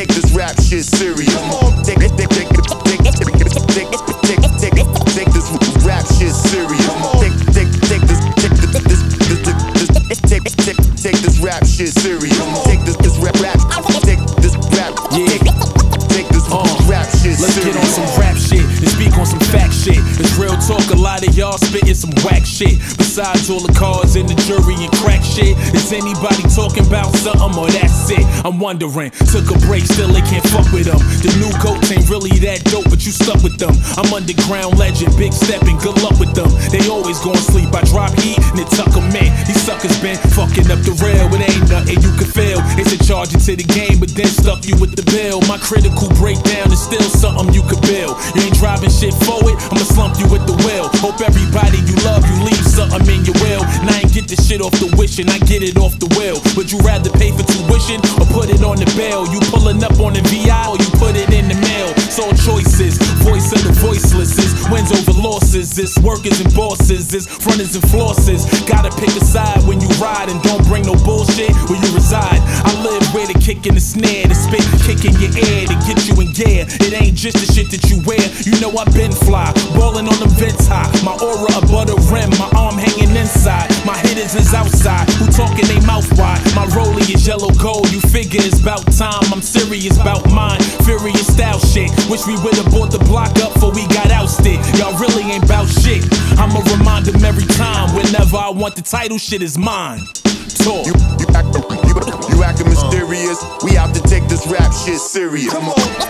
take this rap shit serious. Take take take this rap shit serious. Take this rap shit serious. Real talk, a lot of y'all spitting some whack shit. Besides all the cards in the jury and crack shit, is anybody talking about something or that's it? I'm wondering. Took a break, still they can't fuck with them. The new coach ain't really that dope, but you stuck with them. I'm underground legend, big stepping, good luck with them. They always gon' sleep. I drop heat and it tuck them in. These suckers been fucking up the rail, it ain't nothing you can feel. It's a charge into the game, but then stuff you with the bill. My critical breakdown is still something you could build. You ain't driving shit forward, I'ma slump you with the will. Hope everybody you love, you leave something in your will. And I ain't get this shit off the wishing, I get it off the will. Would you rather pay for tuition or put it on the bill? You pulling up on the VI or you put it in the mail? So choices, voice of the voiceless is wins over losses. It's workers and bosses, it's fronters and flosses. Gotta pick a side when you ride and don't bring no bullshit where you reside. I live where the kick in the snare, the spit kick in your ear to get you in gear. It ain't just the shit that you wear. You know I've been fly, ballin' them high. My aura above the rim, my arm hanging inside. My hitters is outside, who talking they mouth wide. My rollie is yellow gold, you figure it's about time. I'm serious about mine, furious style shit. Wish we would've bought the block up before we got ousted. Y'all really ain't bout shit. I'ma remind them every time, whenever I want the title, shit is mine. Talk. You, you, act, you, you acting mysterious. We out to take this rap shit serious. Come on.